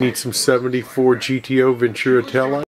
Need some 74 GTO Ventura taillight.